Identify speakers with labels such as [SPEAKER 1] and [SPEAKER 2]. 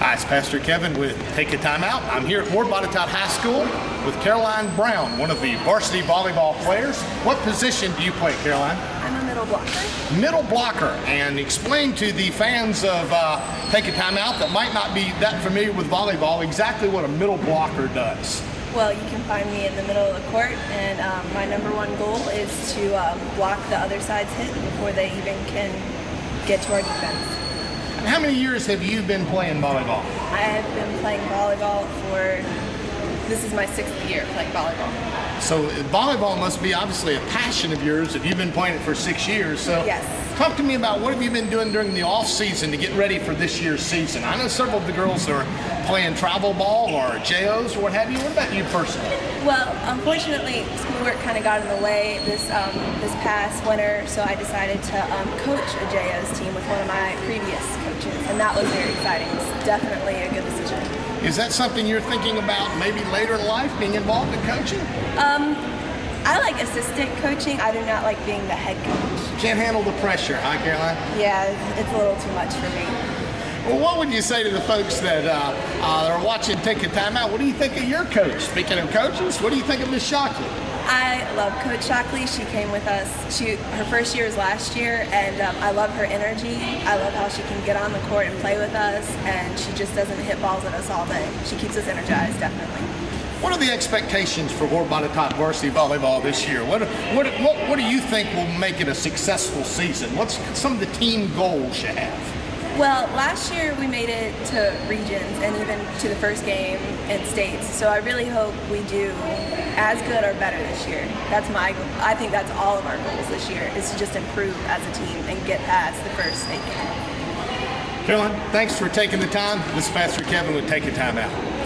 [SPEAKER 1] Hi, it's Pastor Kevin with Take a Time Out. I'm here at Lord Botetourt High School with Caroline Brown, one of the varsity volleyball players. What position do you play, Caroline?
[SPEAKER 2] I'm a middle blocker.
[SPEAKER 1] Middle blocker. And explain to the fans of uh, Take a Time Out that might not be that familiar with volleyball exactly what a middle blocker does.
[SPEAKER 2] Well, you can find me in the middle of the court, and um, my number one goal is to um, block the other side's hit before they even can get to our defense.
[SPEAKER 1] How many years have you been playing volleyball?
[SPEAKER 2] I have been playing volleyball for, this is my sixth year playing volleyball.
[SPEAKER 1] So volleyball must be obviously a passion of yours if you've been playing it for six years. So
[SPEAKER 2] Yes.
[SPEAKER 1] talk to me about what have you been doing during the off season to get ready for this year's season. I know several of the girls are playing travel ball or JOs or what have you. What about you personally?
[SPEAKER 2] Well, unfortunately, schoolwork kind of got in the way this um, this past winter, so I decided to um, coach a JO's team with one of my previous coaches, and that was very exciting. It was definitely a good decision.
[SPEAKER 1] Is that something you're thinking about maybe later in life, being involved in coaching?
[SPEAKER 2] Um, I like assistant coaching. I do not like being the head coach.
[SPEAKER 1] Can't handle the pressure, huh, Caroline?
[SPEAKER 2] Yeah, it's a little too much for me.
[SPEAKER 1] Well, what would you say to the folks that uh, uh, are watching Take a Time Out? What do you think of your coach? Speaking of coaches, what do you think of Miss Shockley?
[SPEAKER 2] I love Coach Shockley. She came with us. She her first year was last year, and um, I love her energy. I love how she can get on the court and play with us, and she just doesn't hit balls at us all day. She keeps us energized, definitely.
[SPEAKER 1] What are the expectations for Lord Botetourt varsity volleyball this year? What, what, what, what do you think will make it a successful season? What's some of the team goals you have?
[SPEAKER 2] Well, last year we made it to regions and even to the first game in states. So I really hope we do as good or better this year. That's my. goal. I think that's all of our goals this year is to just improve as a team and get past the first state game.
[SPEAKER 1] Caroline, thanks for taking the time. This is Pastor Kevin with Take a Time Out.